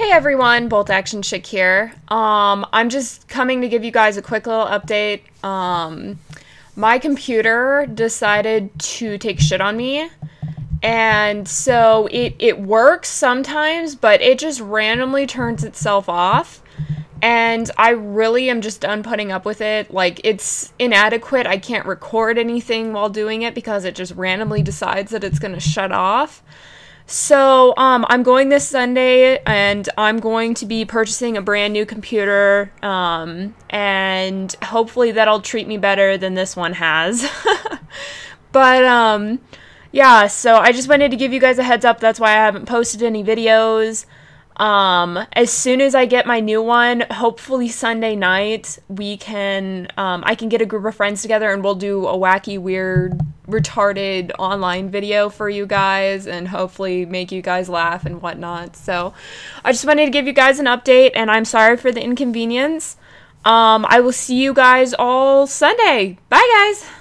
Hey everyone, Bolt Action Chick here. Um, I'm just coming to give you guys a quick little update. Um, my computer decided to take shit on me. And so it, it works sometimes, but it just randomly turns itself off. And I really am just done putting up with it. Like, it's inadequate. I can't record anything while doing it because it just randomly decides that it's going to shut off. So, um, I'm going this Sunday and I'm going to be purchasing a brand new computer. Um, and hopefully that'll treat me better than this one has. but, um, yeah, so I just wanted to give you guys a heads up. That's why I haven't posted any videos. Um, as soon as I get my new one, hopefully Sunday night, we can, um, I can get a group of friends together and we'll do a wacky, weird, retarded online video for you guys and hopefully make you guys laugh and whatnot. So I just wanted to give you guys an update and I'm sorry for the inconvenience. Um, I will see you guys all Sunday. Bye, guys.